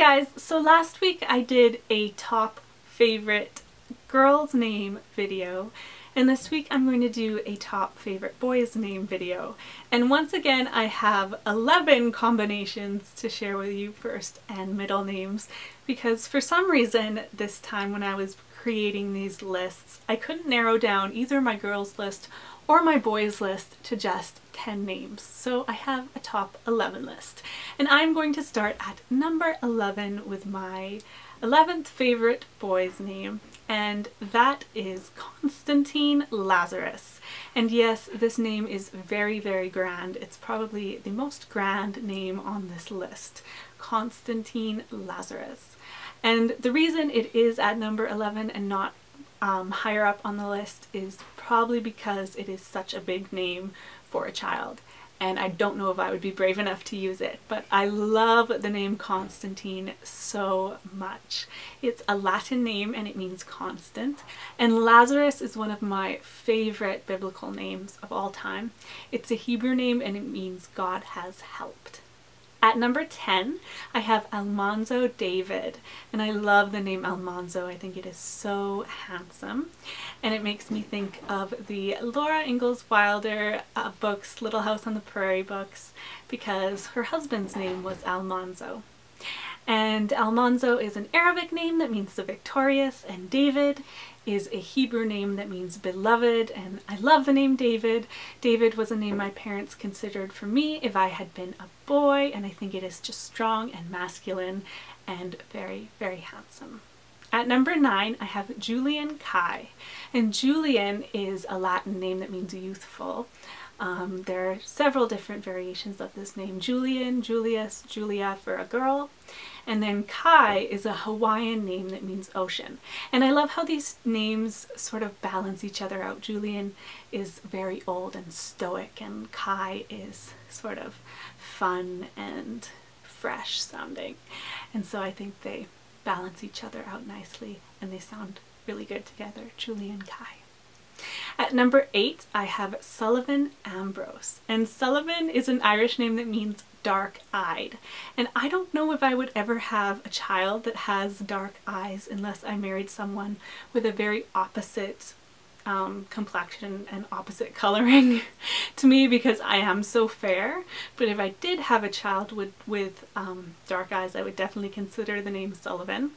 guys, so last week I did a top favorite girl's name video and this week I'm going to do a top favorite boy's name video. And once again I have 11 combinations to share with you first and middle names because for some reason this time when I was creating these lists I couldn't narrow down either my girls list or my boys list to just 10 names. So I have a top 11 list. And I'm going to start at number 11 with my 11th favorite boy's name and that is Constantine Lazarus. And yes, this name is very, very grand. It's probably the most grand name on this list. Constantine Lazarus. And the reason it is at number 11 and not um, higher up on the list is probably because it is such a big name for a child and I don't know if I would be brave enough to use it, but I love the name Constantine so much. It's a Latin name and it means constant, and Lazarus is one of my favorite biblical names of all time. It's a Hebrew name and it means God has helped. At number 10, I have Almanzo David, and I love the name Almanzo. I think it is so handsome, and it makes me think of the Laura Ingalls Wilder uh, books, Little House on the Prairie books, because her husband's name was Almanzo. And Almanzo is an Arabic name that means the victorious, and David is a Hebrew name that means beloved, and I love the name David. David was a name my parents considered for me if I had been a boy, and I think it is just strong and masculine and very, very handsome. At number nine, I have Julian Kai, and Julian is a Latin name that means youthful. Um, there are several different variations of this name. Julian, Julius, Julia for a girl. And then Kai is a Hawaiian name that means ocean. And I love how these names sort of balance each other out. Julian is very old and stoic and Kai is sort of fun and fresh sounding. And so I think they balance each other out nicely and they sound really good together. Julian Kai. At number eight, I have Sullivan Ambrose. And Sullivan is an Irish name that means dark-eyed. And I don't know if I would ever have a child that has dark eyes unless I married someone with a very opposite um, complexion and opposite coloring to me because I am so fair. But if I did have a child with, with um, dark eyes, I would definitely consider the name Sullivan.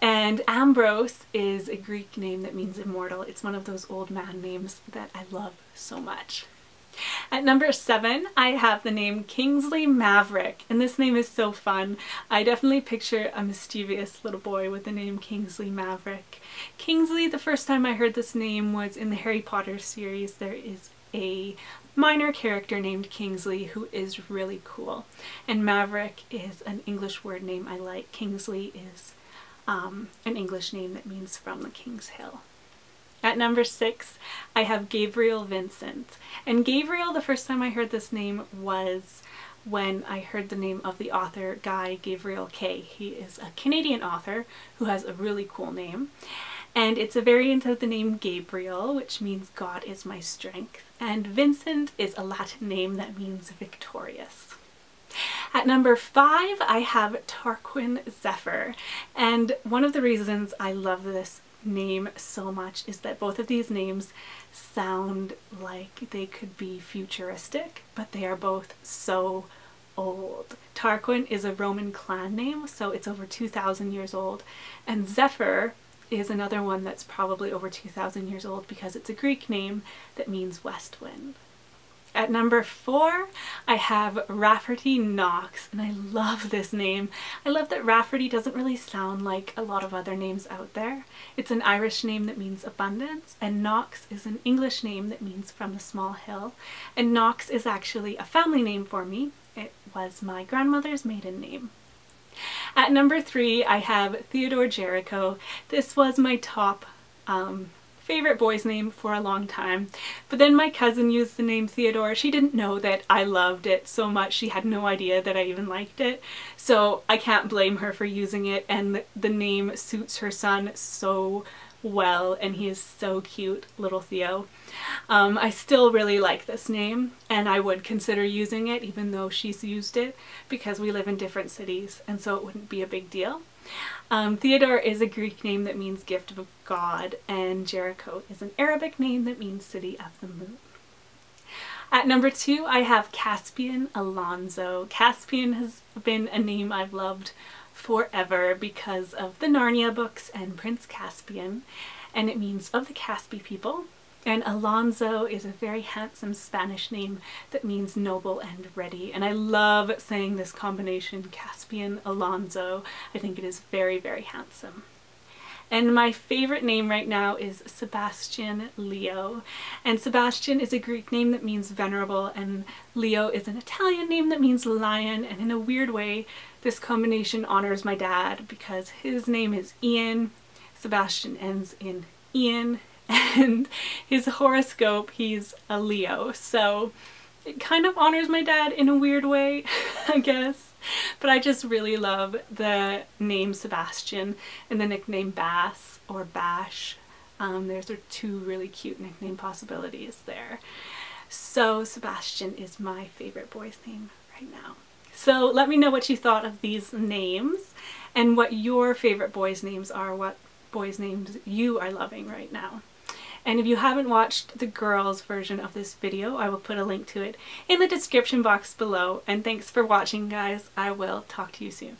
And Ambrose is a Greek name that means immortal. It's one of those old man names that I love so much. At number seven, I have the name Kingsley Maverick, and this name is so fun. I definitely picture a mischievous little boy with the name Kingsley Maverick. Kingsley, the first time I heard this name was in the Harry Potter series. There is a minor character named Kingsley who is really cool. And Maverick is an English word name I like. Kingsley is um, an English name that means from the King's Hill. At number six, I have Gavriel Vincent. And Gavriel, the first time I heard this name was when I heard the name of the author Guy Gavriel Kay. He is a Canadian author who has a really cool name. And it's a variant of the name Gabriel, which means God is my strength. And Vincent is a Latin name that means victorious. At number five, I have Tarquin Zephyr. And one of the reasons I love this name so much is that both of these names sound like they could be futuristic, but they are both so old. Tarquin is a Roman clan name, so it's over 2,000 years old, and Zephyr is another one that's probably over 2,000 years old because it's a Greek name that means west wind. At number four, I have Rafferty Knox, and I love this name. I love that Rafferty doesn't really sound like a lot of other names out there. It's an Irish name that means abundance, and Knox is an English name that means from a small hill. And Knox is actually a family name for me. It was my grandmother's maiden name. At number three, I have Theodore Jericho. This was my top um, favorite boy's name for a long time. But then my cousin used the name Theodore. She didn't know that I loved it so much. She had no idea that I even liked it. So I can't blame her for using it and the, name suits her son so well and he is so cute, little Theo. Um, I still really like this name and I would consider using it even though she's used it because we live in different cities and so it wouldn't be a big deal. Um, Theodore is a Greek name that means gift of God and Jericho is an Arabic name that means city of the moon. At number two, I have Caspian Alonzo. Caspian has been a name I've loved forever because of the Narnia books and Prince Caspian, and it means of the Caspi people. And Alonzo is a very handsome Spanish name that means noble and ready. And I love saying this combination, Caspian Alonzo. I think it is very, very handsome. And my favorite name right now is Sebastian Leo. And Sebastian is a Greek name that means venerable and Leo is an Italian name that means lion. And in a weird way, this combination honors my dad because his name is Ian. Sebastian ends in Ian and his horoscope, he's a Leo. So it kind of honors my dad in a weird way, I guess. But I just really love the name Sebastian and the nickname Bass or Bash. Um, there's two really cute nickname possibilities there. So Sebastian is my favorite boy's name right now. So let me know what you thought of these names and what your favorite boys' names are, what boys' names you are loving right now. And if you haven't watched the girls version of this video, I will put a link to it in the description box below. And thanks for watching guys. I will talk to you soon.